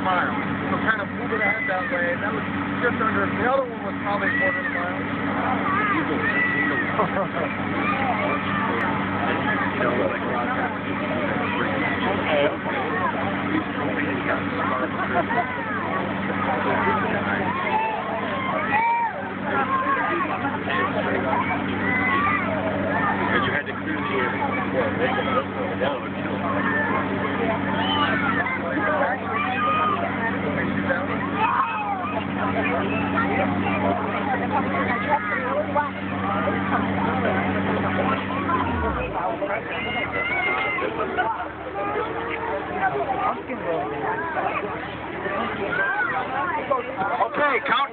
a mile. So kind of move it ahead that way. That was just under, the other one was probably a quarter of a mile. But you had to clear the air before they. You know. Okay, countdown.